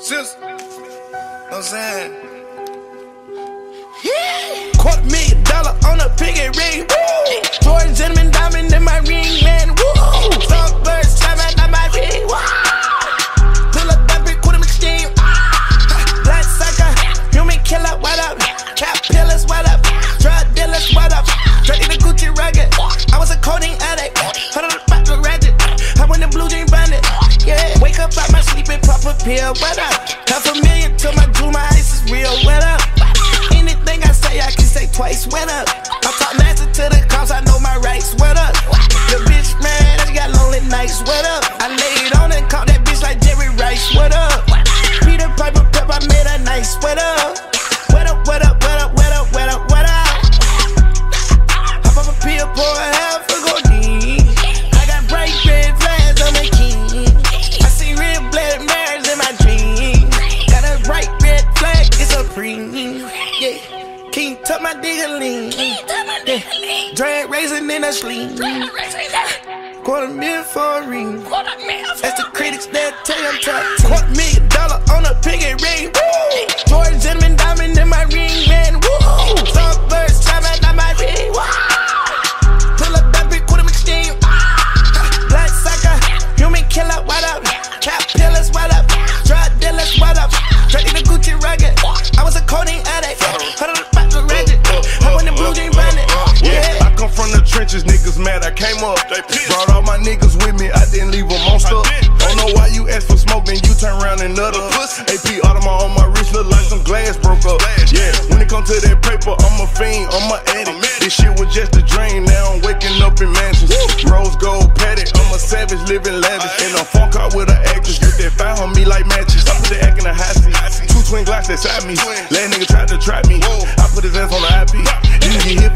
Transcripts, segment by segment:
Sis, I'm saying? Yeah. Quarter million dollar on a piggy ring. What up? Half a million to my jewel, my ice is real. What up? Anything I say, I can say twice. What up? I talk nasty to the cops, I know my rights. What up? Your bitch, man, she got lonely nights. What up? I laid on and caught that Tuck my diggling. Yeah. Drag raisin in a sling. Quarter million for a ring. That's the critics that tell you I'm top. Quarter million dollar on a niggas mad. I came up, brought all my niggas with me. I didn't leave them on stuff. Don't know why you ask for smoke, then you turn around and nut up. AP Audemars on my wrist look like some glass broke up. Yeah, when it come to that paper, I'm a fiend, I'm a addict. This shit was just a dream, now I'm waking up in mansions. Rose gold Patek, I'm a savage, living lavish. In a phone car with an actress, with that fire on me like matches. I put the act in a high seat. Two twin glocks inside me. Last nigga tried to trap me. I put his ass on the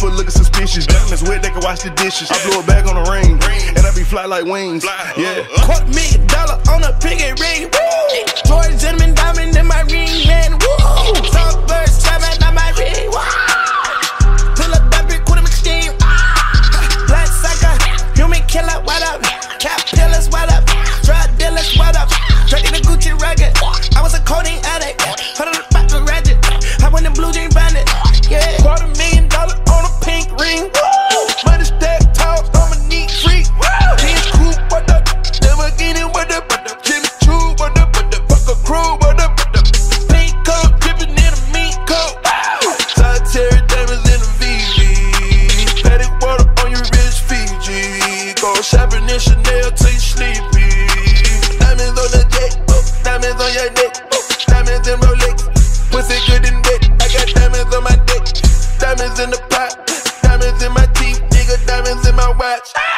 for looking suspicious. Diamonds wet, they can wash the dishes. I blow it back on the ring, and I be fly like wings. Uh-huh. Yeah. Quarter million dollar on a piggy ring. Woo! Jordan gentleman diamond in my ring, man. Woo! Songbirds slamming on my ring. Woo! Pull up that big quarter machine. Black sucker, human killer, what up? Cap pillars, what up? Drug dealers, what up? Straight in the Gucci rugged. I was a coding addict. Back shopping in Chanel till you sleepy. Diamonds on the jet, oh, diamonds on your neck, oh, diamonds in Rolex. Pussy good and wet, I got diamonds on my dick. Diamonds in the pot, diamonds in my teeth, nigga, diamonds in my watch.